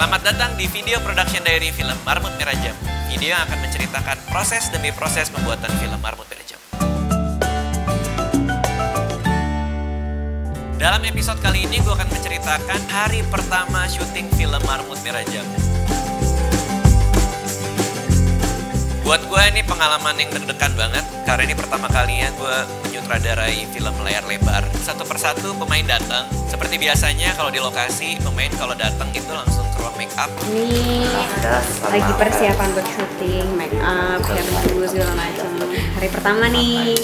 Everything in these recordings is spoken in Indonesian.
Selamat datang di video production diary film Marmut Merah Jambu. Video yang akan menceritakan proses demi proses pembuatan film Marmut Merah Jambu. Dalam episode kali ini gue akan menceritakan hari pertama syuting film Marmut Merah Jambu. Buat gue ini pengalaman yang deg-degan banget karena ini pertama kalinya gue menyutradarai film layar lebar. Satu persatu pemain datang. Seperti biasanya kalau di lokasi pemain kalau datang itu langsung make up. Ini lagi persiapan buat syuting, make up, hairdo segala macam. Hari pertama nih,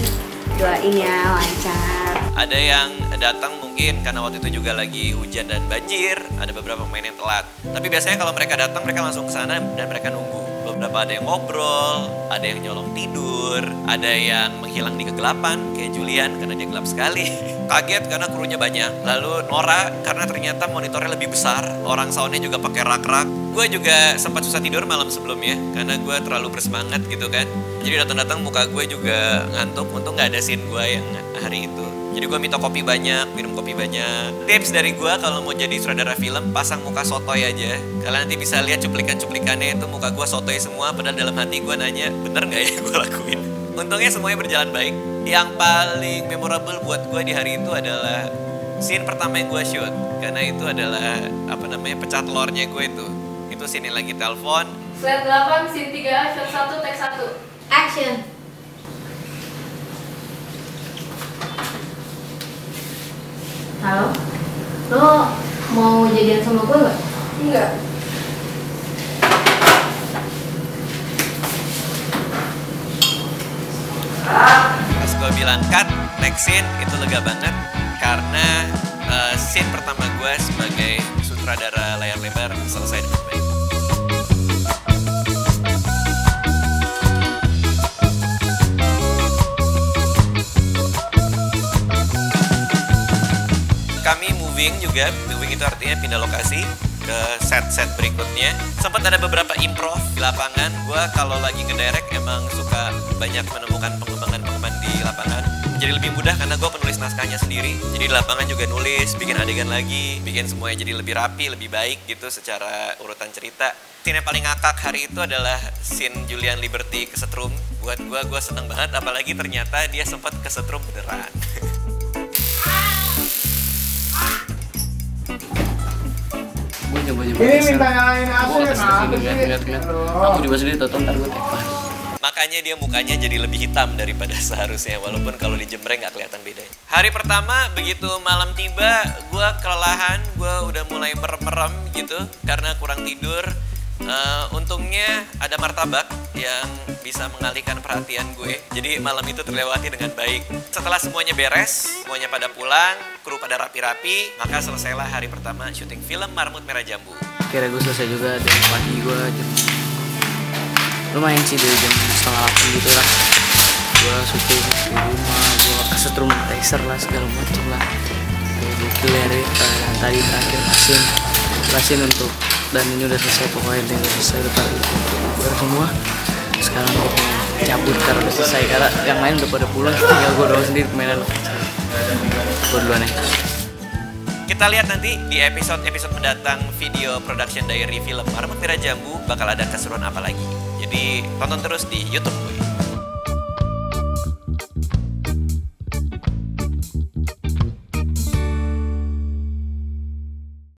doain ya lancar. Ada yang datang mungkin karena waktu itu juga lagi hujan dan banjir. Ada beberapa pemain yang telat. Tapi biasanya kalau mereka datang mereka langsung ke sana dan mereka nunggu. Beberapa ada yang ngobrol, ada yang nyolong tidur, ada yang menghilang di kegelapan kayak Julian karena dia gelap sekali. Kaget karena krunya banyak. Lalu Nora karena ternyata monitornya lebih besar. Orang soundnya juga pakai rak-rak. Gue juga sempat susah tidur malam sebelumnya karena gue terlalu bersemangat gitu kan. Jadi datang-datang muka gue juga ngantuk. Untung nggak ada scene gue yang hari itu. Jadi gue minta kopi banyak, minum kopi banyak. Tips dari gue kalau mau jadi sutradara film, pasang muka sotoy aja. Kalian nanti bisa lihat cuplikan-cuplikannya itu muka gue sotoy semua. Padahal dalam hati gue nanya, bener nggak ya gue lakuin? Untungnya semuanya berjalan baik. Yang paling memorable buat gue di hari itu adalah scene pertama yang gue shoot. Karena itu adalah apa namanya pecah telurnya gue itu. Itu scene yang lagi telepon. Slide 8, scene 3, shot 1, take 1 Action. Halo, lo mau jadian sama gue gak? Enggak. Pas gue bilang cut, next scene. Itu lega banget. Karena eh, scene pertama gue sebagai sutradara layar lebar selesai Kami moving juga, moving itu artinya pindah lokasi ke set-set berikutnya. Sempat ada beberapa improv di lapangan. Gua kalau lagi ngedirect emang suka banyak menemukan pengembangan-pengembangan di lapangan. Jadi lebih mudah karena gue penulis naskahnya sendiri. Jadi di lapangan juga nulis, bikin adegan lagi, bikin semuanya jadi lebih rapi, lebih baik gitu secara urutan cerita. Scene yang paling ngakak hari itu adalah scene Julian Liberty kesetrum. Buat gue, gue seneng banget apalagi ternyata dia sempat kesetrum beneran. sih? lihat lihat lihat Aduh. aku juga sendiri ntar gue Makanya dia mukanya jadi lebih hitam daripada seharusnya walaupun kalau dijembreng nggak kelihatan bedanya. Hari pertama begitu malam tiba, gue kelelahan, gue udah mulai merem-merem gitu karena kurang tidur. Eh, untungnya ada martabak yang bisa mengalihkan perhatian gue. Jadi malam itu terlewati dengan baik. Setelah semuanya beres, semuanya pada pulang, kru pada rapi-rapi, maka selesailah hari pertama syuting film Marmut Merah Jambu. kira gue selesai juga dari pagi gue jam lumayan sih dari jam setengah delapan gitu lah gue syuting di rumah gue kesetrum racer lah segala macem lah kayak gokil ya Re. Eh, yang tadi terakhir lasin lasin untuk dan ini udah selesai pokoknya ini udah selesai udah pada semua sekarang gue mau cabut karena udah selesai karena yang lain udah pada pulang tinggal gue doang sendiri lo gue duluan ya Kita lihat nanti di episode-episode mendatang video production diary film Merah Jambu bakal ada keseruan apa lagi. Jadi tonton terus di YouTube gue.